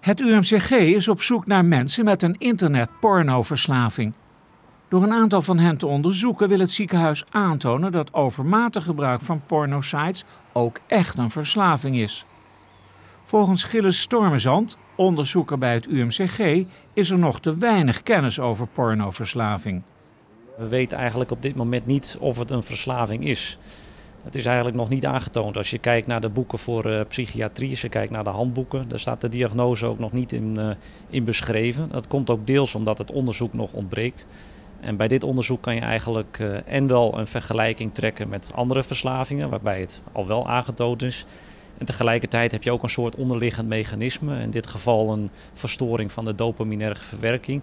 Het UMCG is op zoek naar mensen met een internetpornoverslaving. Door een aantal van hen te onderzoeken wil het ziekenhuis aantonen dat overmatig gebruik van pornosites ook echt een verslaving is. Volgens Gilles Stormezand, onderzoeker bij het UMCG, is er nog te weinig kennis over pornoverslaving. We weten eigenlijk op dit moment niet of het een verslaving is. Het is eigenlijk nog niet aangetoond. Als je kijkt naar de boeken voor uh, psychiatrie, als je kijkt naar de handboeken, daar staat de diagnose ook nog niet in, uh, in beschreven. Dat komt ook deels omdat het onderzoek nog ontbreekt. En bij dit onderzoek kan je eigenlijk uh, en wel een vergelijking trekken met andere verslavingen, waarbij het al wel aangetoond is. En tegelijkertijd heb je ook een soort onderliggend mechanisme, in dit geval een verstoring van de dopaminerge verwerking,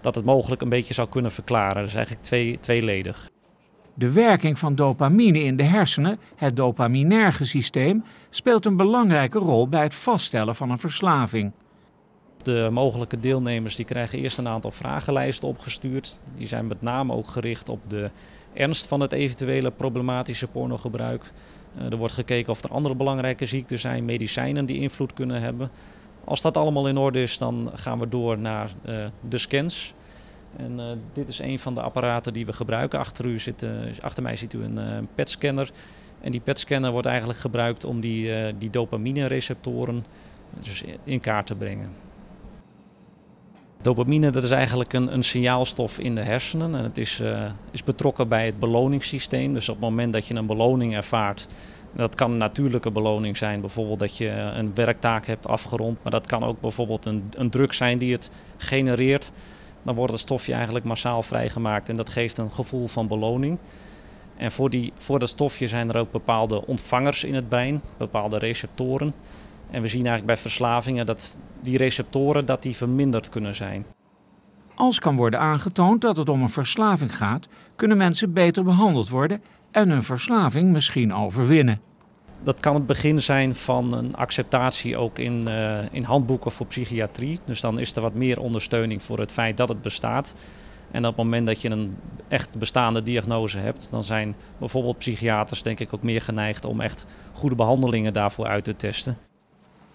dat het mogelijk een beetje zou kunnen verklaren. Dat is eigenlijk twee, tweeledig. De werking van dopamine in de hersenen, het dopaminerge systeem, speelt een belangrijke rol bij het vaststellen van een verslaving. De mogelijke deelnemers die krijgen eerst een aantal vragenlijsten opgestuurd. Die zijn met name ook gericht op de ernst van het eventuele problematische pornogebruik. Eh, er wordt gekeken of er andere belangrijke ziekten zijn, medicijnen die invloed kunnen hebben. Als dat allemaal in orde is, dan gaan we door naar uh, de scans. En uh, dit is een van de apparaten die we gebruiken. Achter, u zit, uh, achter mij ziet u een uh, PET-scanner. En die PET-scanner wordt eigenlijk gebruikt om die, die dopamine-receptoren dus in kaart te brengen. Dopamine dat is eigenlijk een, een signaalstof in de hersenen en het is, is betrokken bij het beloningssysteem. Dus op het moment dat je een beloning ervaart, dat kan een natuurlijke beloning zijn, bijvoorbeeld dat je een werktaak hebt afgerond, maar dat kan ook bijvoorbeeld een, een druk zijn die het genereert dan wordt het stofje eigenlijk massaal vrijgemaakt en dat geeft een gevoel van beloning. En voor, die, voor dat stofje zijn er ook bepaalde ontvangers in het brein, bepaalde receptoren. En we zien eigenlijk bij verslavingen dat die receptoren dat die verminderd kunnen zijn. Als kan worden aangetoond dat het om een verslaving gaat, kunnen mensen beter behandeld worden en hun verslaving misschien overwinnen dat kan het begin zijn van een acceptatie ook in, uh, in handboeken voor psychiatrie. Dus dan is er wat meer ondersteuning voor het feit dat het bestaat. En op het moment dat je een echt bestaande diagnose hebt, dan zijn bijvoorbeeld psychiaters denk ik ook meer geneigd om echt goede behandelingen daarvoor uit te testen.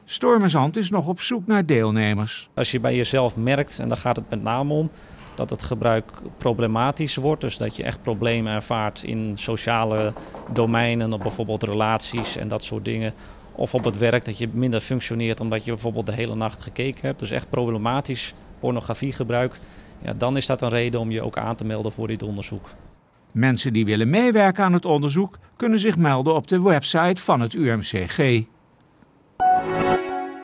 Stormenzand is nog op zoek naar deelnemers. Als je bij jezelf merkt, en daar gaat het met name om, dat het gebruik problematisch wordt. Dus dat je echt problemen ervaart in sociale domeinen, op bijvoorbeeld relaties en dat soort dingen. Of op het werk dat je minder functioneert omdat je bijvoorbeeld de hele nacht gekeken hebt. Dus echt problematisch pornografiegebruik. Ja, dan is dat een reden om je ook aan te melden voor dit onderzoek. Mensen die willen meewerken aan het onderzoek kunnen zich melden op de website van het UMCG.